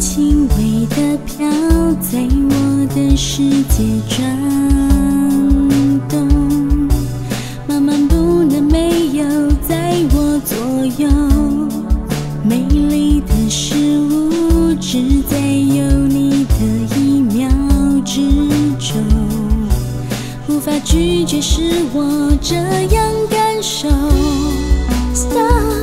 轻微的飘，在我的世界转动。妈妈不能没有在我左右。美丽的事物只在有你的一秒之中，无法拒绝是我这样感受。Stop。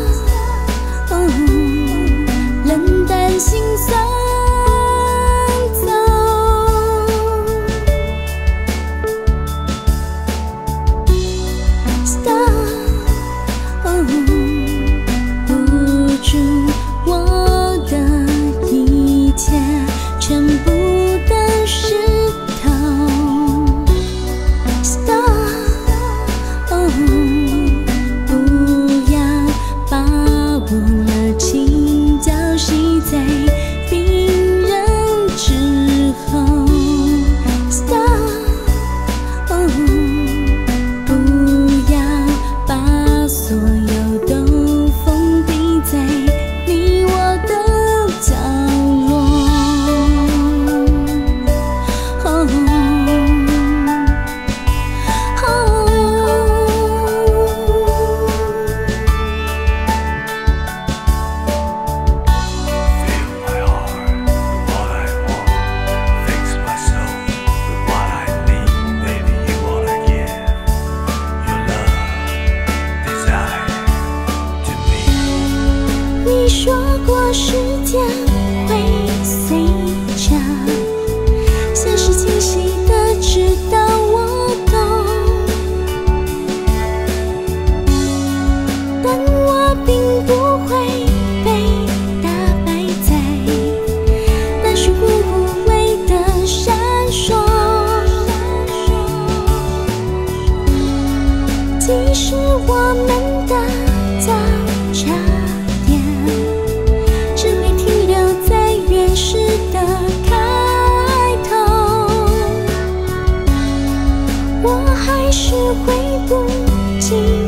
的时间。回不去